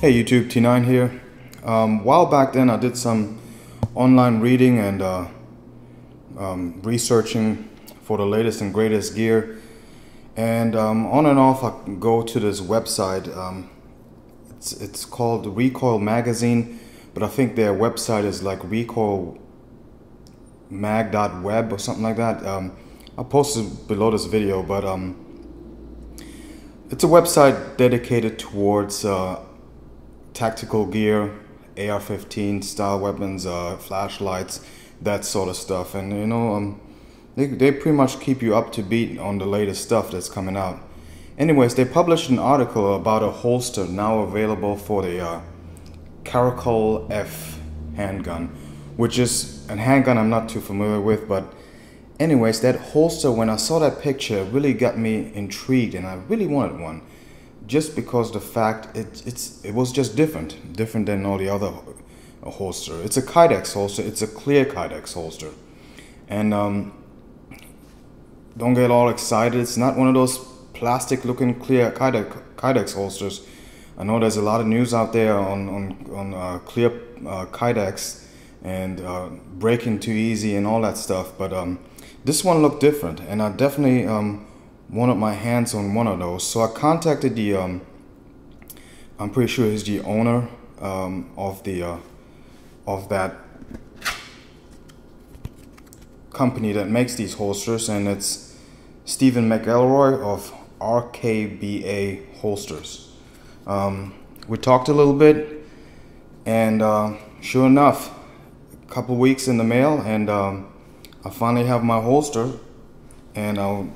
Hey YouTube, T9 here. Um, while back then I did some online reading and uh, um, researching for the latest and greatest gear. And um, on and off I go to this website. Um, it's, it's called Recoil Magazine, but I think their website is like recoilmag.web or something like that. Um, I'll post it below this video, but um, it's a website dedicated towards uh, tactical gear, AR-15 style weapons, uh, flashlights, that sort of stuff. And you know, um, they, they pretty much keep you up to beat on the latest stuff that's coming out. Anyways, they published an article about a holster now available for the uh, Caracal F handgun, which is a handgun I'm not too familiar with, but anyways, that holster, when I saw that picture, really got me intrigued and I really wanted one just because the fact it, it's it was just different, different than all the other holster. It's a Kydex holster. It's a clear Kydex holster, and um, don't get all excited. It's not one of those plastic-looking clear Kydex, Kydex holsters. I know there's a lot of news out there on on, on uh, clear uh, Kydex and uh, breaking too easy and all that stuff, but um, this one looked different, and I definitely um, wanted my hands on one of those. So I contacted the, um, I'm pretty sure he's the owner um, of the, uh, of that company that makes these holsters, and it's Stephen McElroy of RKBA Holsters. Um, we talked a little bit, and uh, sure enough, a couple weeks in the mail, and um, I finally have my holster, and I'll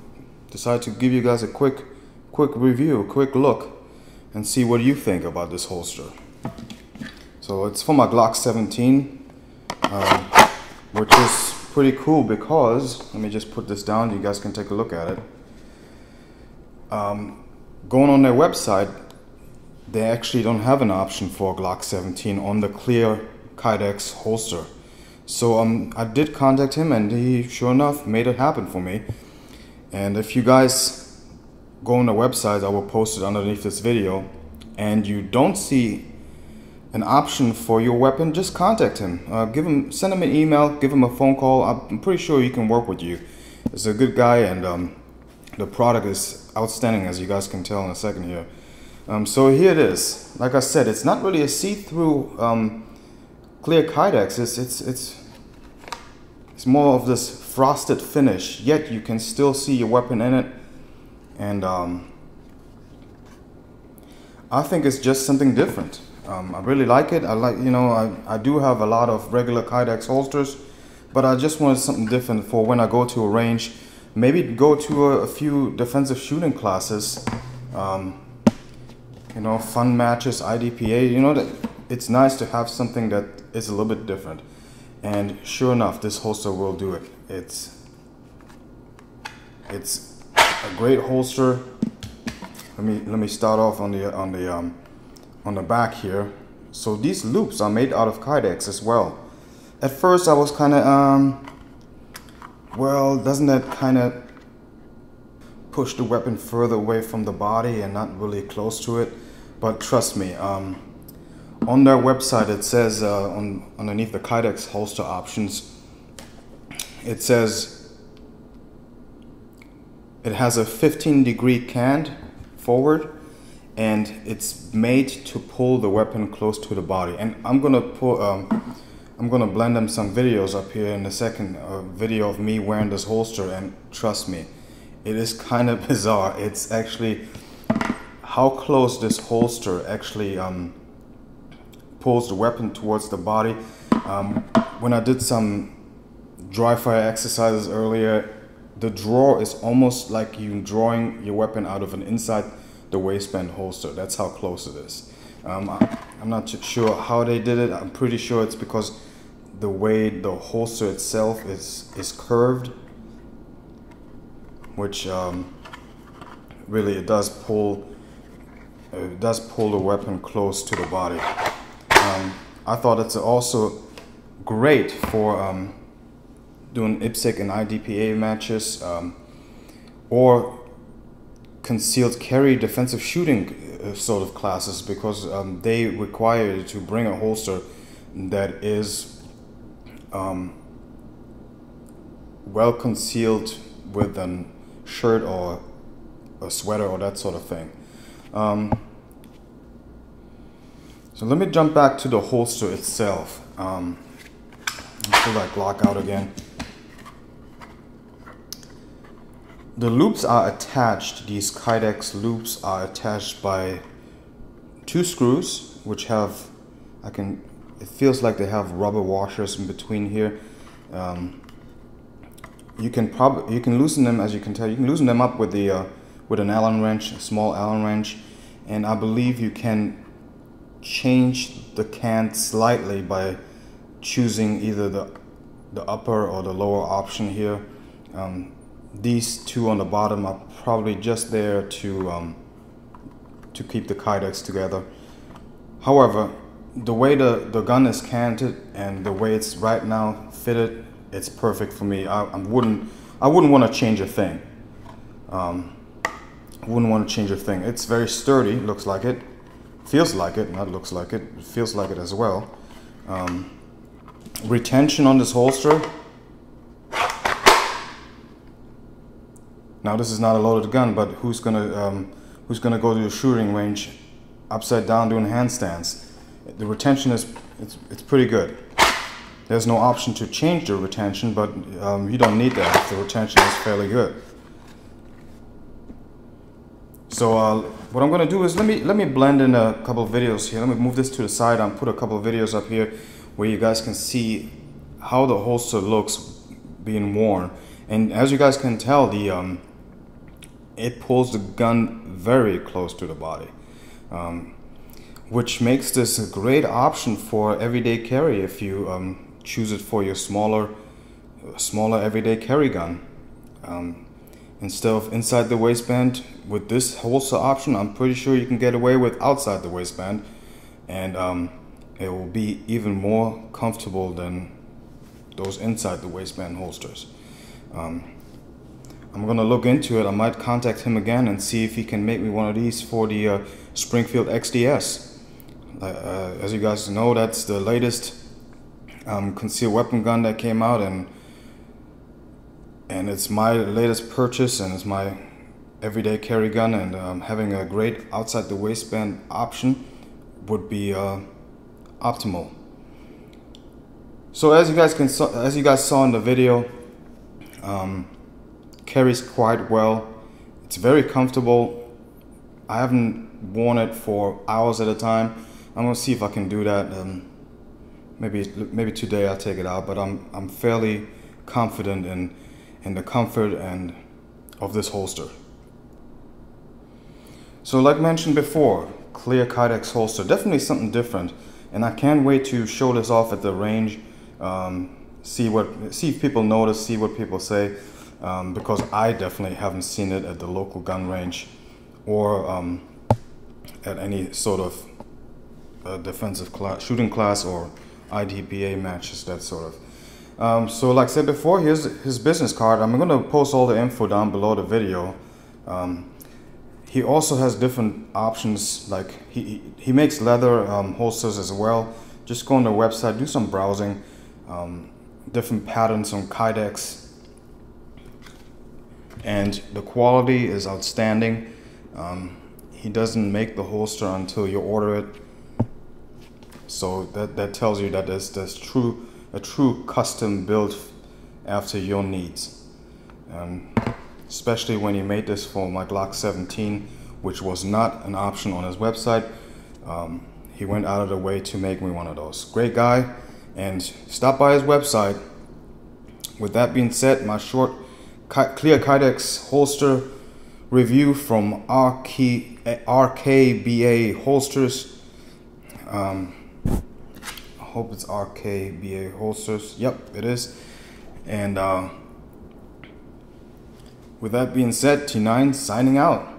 decided to give you guys a quick, quick review, quick look, and see what you think about this holster. So it's for my Glock 17, uh, which is pretty cool because, let me just put this down, you guys can take a look at it. Um, going on their website, they actually don't have an option for Glock 17 on the clear Kydex holster. So um, I did contact him and he, sure enough, made it happen for me. And if you guys go on the website, I will post it underneath this video, and you don't see an option for your weapon, just contact him. Uh, give him, send him an email, give him a phone call. I'm pretty sure he can work with you. He's a good guy, and um, the product is outstanding, as you guys can tell in a second here. Um, so here it is. Like I said, it's not really a see-through um, clear Kydex. It's it's it's it's more of this frosted finish, yet you can still see your weapon in it. And um, I think it's just something different. Um, I really like it. I like, you know, I, I do have a lot of regular Kydex holsters, but I just wanted something different for when I go to a range. Maybe go to a, a few defensive shooting classes, um, you know, fun matches, IDPA. You know, it's nice to have something that is a little bit different. And sure enough, this holster will do it. It's it's a great holster. Let me let me start off on the on the um, on the back here. So these loops are made out of Kydex as well. At first, I was kind of um, well, doesn't that kind of push the weapon further away from the body and not really close to it? But trust me, um, on their website it says uh, on underneath the Kydex holster options it says it has a 15 degree cant forward and it's made to pull the weapon close to the body. And I'm gonna pull um, I'm gonna blend them some videos up here in a second a video of me wearing this holster and trust me it is kind of bizarre. It's actually how close this holster actually um, pulls the weapon towards the body. Um, when I did some dry fire exercises earlier, the draw is almost like you drawing your weapon out of an inside the waistband holster. That's how close it is. Um, I, am not sure how they did it. I'm pretty sure it's because the way the holster itself is is curved, which um, really it does pull it does pull the weapon close to the body. I thought it's also great for um, doing IPSC and IDPA matches um, or concealed carry defensive shooting uh, sort of classes because um, they require you to bring a holster that is um, well concealed with a shirt or a sweater or that sort of thing. Um, so let me jump back to the holster itself. Um, pull that Glock out again. The loops are attached, these Kydex loops are attached by two screws which have, I can, it feels like they have rubber washers in between here. Um, you can probably, you can loosen them as you can tell, you can loosen them up with the, uh, with an Allen wrench, a small Allen wrench. And I believe you can change the cant slightly by choosing either the, the upper or the lower option here. Um, these two on the bottom are probably just there to um, to keep the kydex together. However, the way the, the gun is canted and the way it's right now fitted, it's perfect for me. I, I wouldn't I wouldn't want to change a thing. Um, wouldn't want to change a thing. It's very sturdy, looks like it, feels like it, not looks like it, it feels like it as well. Um, retention on this holster, Now this is not a loaded gun, but who's gonna um, who's gonna go to the shooting range upside down doing handstands? The retention is it's it's pretty good. There's no option to change the retention, but um, you don't need that. The retention is fairly good. So uh, what I'm gonna do is let me let me blend in a couple videos here. Let me move this to the side and put a couple videos up here where you guys can see how the holster looks being worn. And as you guys can tell, the um, it pulls the gun very close to the body, um, which makes this a great option for everyday carry if you um, choose it for your smaller, smaller everyday carry gun. Um, instead of inside the waistband, with this holster option, I'm pretty sure you can get away with outside the waistband, and um, it will be even more comfortable than those inside the waistband holsters. Um, I'm gonna look into it. I might contact him again and see if he can make me one of these for the uh, Springfield XDS. Uh, as you guys know, that's the latest um, concealed weapon gun that came out, and and it's my latest purchase, and it's my everyday carry gun, and um, having a great outside the waistband option would be uh, optimal. So as you guys can as you guys saw in the video. Um, carries quite well. It's very comfortable. I haven't worn it for hours at a time. I'm gonna see if I can do that. Um, maybe maybe today I'll take it out, but I'm I'm fairly confident in in the comfort and of this holster. So like mentioned before, clear Kydex holster, definitely something different. And I can't wait to show this off at the range, um, see what see if people notice, see what people say um, because I definitely haven't seen it at the local gun range or um, at any sort of uh, defensive class, shooting class or IDPA matches, that sort of. Um, so like I said before, here's his business card. I'm going to post all the info down below the video. Um, he also has different options, like he, he makes leather um, holsters as well. Just go on the website, do some browsing, um, different patterns on Kydex, and the quality is outstanding. Um, he doesn't make the holster until you order it. So that, that tells you that there's, there's true, a true custom built after your needs. Especially when he made this for my Glock 17, which was not an option on his website. Um, he went out of the way to make me one of those. Great guy, and stop by his website. With that being said, my short Clear Kydex holster review from RK, RKBA holsters. Um, I hope it's RKBA holsters. Yep, it is. And uh, with that being said, T9 signing out.